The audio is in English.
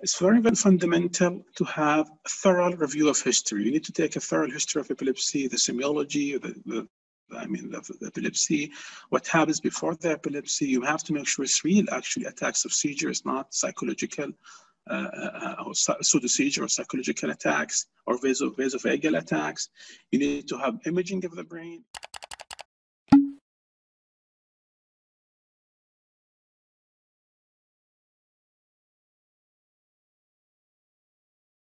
it's very, very fundamental to have a thorough review of history. You need to take a thorough history of epilepsy, the semiology, the, the I mean, the, the, epilepsy, what happens before the epilepsy. You have to make sure it's real, actually, attacks of seizure is not psychological uh, uh, or pseudo-seizure or psychological attacks or vaso vasovagal attacks. You need to have imaging of the brain.